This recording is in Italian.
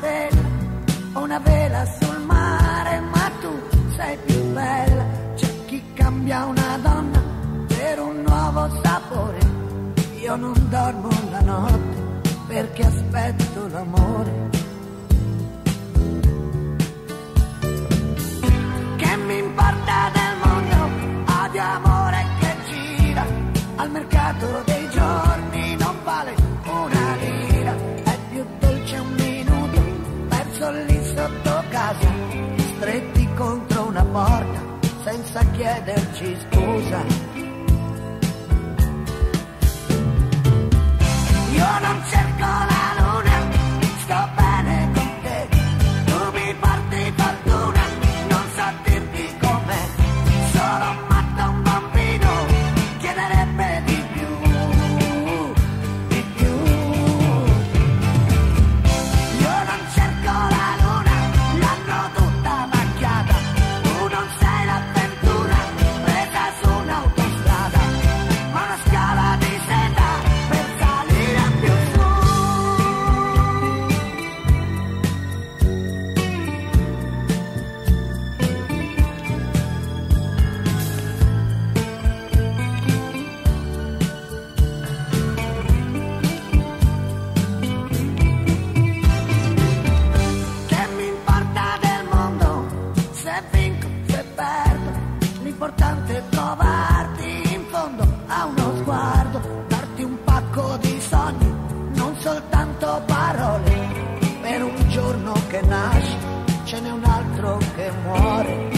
vela, una vela sul mare, ma tu sei più bella. C'è chi cambia una donna per un nuovo sapore. Io non dormo la notte perché aspetto l'amore. Che mi importa del mondo, odio amore che gira al mercato together, she's closer. nasce, ce n'è un altro che muore.